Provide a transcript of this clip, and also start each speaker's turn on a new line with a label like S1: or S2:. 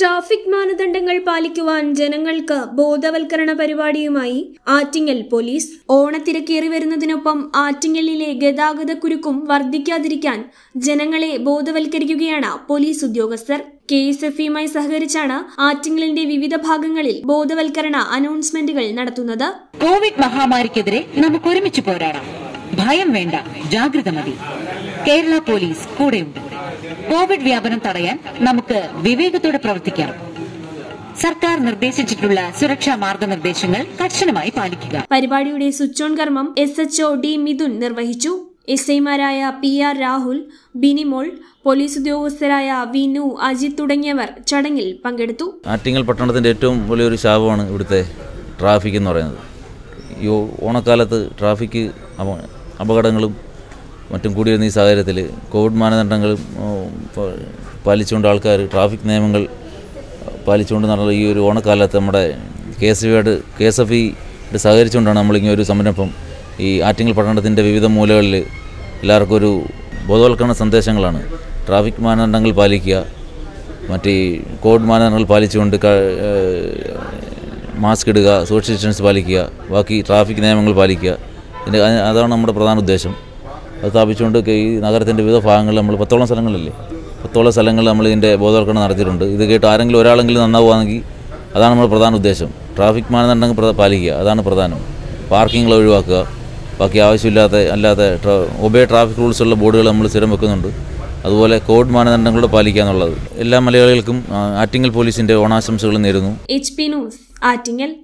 S1: Traffic മാനദണ്ഡങ്ങൾ പാലിക്കുവാൻ ജനങ്ങൾക്ക് ബോധവൽക്കരണ പരിപാടിയുമായി ആറ്റിങ്ങൽ പോലീസ്. ഓണത്തിരക്കേറി വരുന്നതിനൊപ്പം ആറ്റിങ്ങലിലെ ഗതാഗത കുരുക്കും വർദ്ധിക്കാതിരിക്കാൻ ജനങ്ങളെ ബോധവൽക്കരിക്കുകയാണ് പോലീസ് ഉദ്യോഗസ്ഥർ. കെ എസ് എഫ് ഇയുമായി സഹകരിച്ചാണ് ആറ്റിങ്ങലിന്റെ വിവിധ ഭാഗങ്ങളിൽ ബോധവൽക്കരണ അനൗൺസ്മെന്റുകൾ നടത്തുന്നത്.
S2: കോവിഡ് മഹാമാരിക്കെതിരെ നമുക്ക് ഒരുമിച്ച് പോരാടാം. ഭയം വേണ്ട ജാഗ്രത മതി. കേരള പോലീസ് കൂടെയുണ്ട്. കോവിഡ് വ്യാപനം തടയാൻ നമുക്ക് വിവേകത്തോടെ പ്രവർത്തിക്കാം. സർക്കാർ നിർദ്ദേശിച്ചിട്ടുള്ള സുരക്ഷാ മാർഗനിർദ്ദേശങ്ങൾ കർശനമായി പാലിക്കുക.
S1: പരിപാടിയുടെ സ്വിച്ച് ഓൺ കർമ്മം S H O D Mithun നിർവഹിച്ചു. എസ് ഐമാരായ P R Rahul Binimol police ഉദ്യോഗസ്ഥരായ Vinu Ajith തുടങ്ങിയവർ ചടങ്ങിൽ പങ്കെടുത്തു.
S3: ആറ്റിങ്ങൽ പട്ടണത്തിന്റെ ഏറ്റവും വലിയൊരു ശാപമാണ് ഇവിടുത്തെ ട്രാഫിക് എന്ന് പറയുന്നത്. ഈ ഓണക്കാലത്ത് ട്രാഫിക് അപകടങ്ങളും മറ്റും കൂടി വരുന്ന ഈ സാഹചര്യത്തിൽ കോവിഡ് മാനദണ്ഡങ്ങൾ പാലിച്ചുകൊണ്ട് ആൾക്കാർ ട്രാഫിക് നിയമങ്ങൾ പാലിച്ചുകൊണ്ട് നടന്ന ഈ ഒരു ഓണക്കാലത്ത് നമ്മുടെ കെ എസ് വിയോട് കെ എസ് എഫ് ഇയുടെ സഹകരിച്ചുകൊണ്ടാണ് നമ്മളിങ്ങനെ ഒരു സംരംഭം ഈ ആറ്റിങ്ങൽ പട്ടണത്തിന്റെ വിവിധ മൂലകളിൽ എല്ലാവർക്കും ഒരു ബോധവൽക്കരണ സന്ദേശങ്ങളാണ്. ട്രാഫിക് മാനദണ്ഡങ്ങൾ പാലിക്കുക മറ്റ് ഈ കോവിഡ് മാനദണ്ഡങ്ങൾ പാലിച്ചുകൊണ്ട് മാസ്ക് ഇടുക സോഷ്യൽ ഡിസ്റ്റൻസ് പാലിക്കുക ബാക്കി ട്രാഫിക് നിയമങ്ങൾ പാലിക്കുക. അതാണ് നമ്മുടെ പ്രധാന ഉദ്ദേശം. സ്ഥാപിച്ചുകൊണ്ട് ഈ നഗരത്തിന്റെ വിവിധ ഭാഗങ്ങളിൽ നമ്മൾ പത്തോളം സ്ഥലങ്ങളില്ലേ? പത്തോളം സ്ഥലങ്ങളിൽ നമ്മൾ ഇതിന്റെ ബോധവൽക്കരണം നടത്തിയിട്ടുണ്ട്. ഇത് കേട്ട് ആരെങ്കിലും ഒരാളെങ്കിലും നന്നാവുകയാണെങ്കിൽ അതാണ് നമ്മുടെ പ്രധാന ഉദ്ദേശം. ട്രാഫിക് മാനദണ്ഡങ്ങൾ പാലിക്കുക. അതാണ് പ്രധാനം. പാർക്കിങ്ങൾ ഒഴിവാക്കുക. ബാക്കി ആവശ്യമില്ലാത്ത അല്ലാത്ത ഒബേ ട്രാഫിക് റൂൾസുള്ള ബോർഡുകൾ നമ്മൾ സ്ഥിരം വെക്കുന്നുണ്ട്. അതുപോലെ കോവിഡ് മാനദണ്ഡങ്ങളുടെ പാലിക്കുക എന്നുള്ളത്. എല്ലാ മലയാളികൾക്കും ആറ്റിങ്ങൽ പോലീസിന്റെ ഓണാശംസകൾ നേരുന്നു.
S1: H P news Attingal